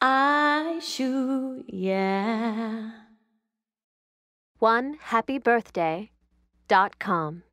I shoot, yeah. One happy birthday dot com.